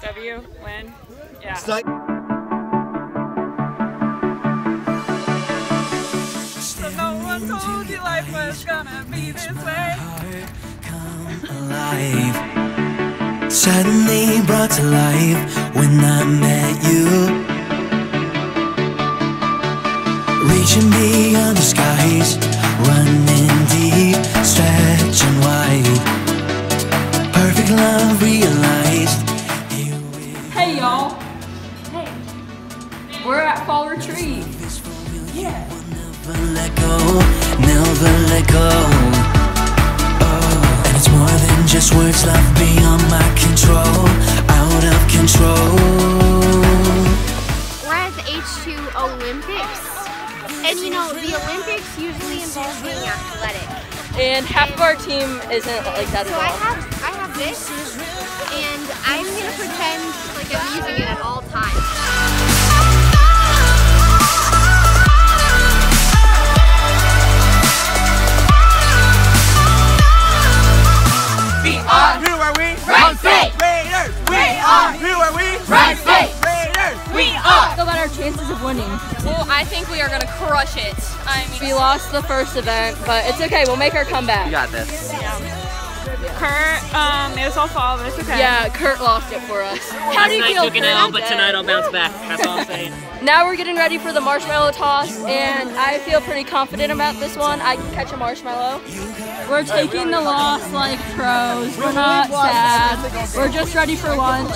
W, win. Yeah. Start. So no one told you life was gonna be this way. alive. Suddenly brought to life when I met you. Reaching beyond the skies, We're at Fall Retreat. never let go, never let go. Oh, and it's more than just words left beyond my control, out of control. We're at the H2O Olympics. And you know, the Olympics usually involve being athletic. And half of our team isn't like that So at I all. have I have this and I'm gonna pretend are! We? Run State! Raiders! We are! How about our chances of winning? Well, I think we are gonna crush it. I mean, We lost the first event, but it's okay. We'll make our comeback. You got this. Yeah. Kurt, um, it was all fall, but it's okay. Yeah, Kurt lost it for us. How do you feel? took an Kurt? L, but tonight I'll bounce back. That's all I'm saying. Now we're getting ready for the marshmallow toss, and I feel pretty confident about this one. I can catch a marshmallow. We're taking the loss like pros. We're not sad. We're just ready for lunch.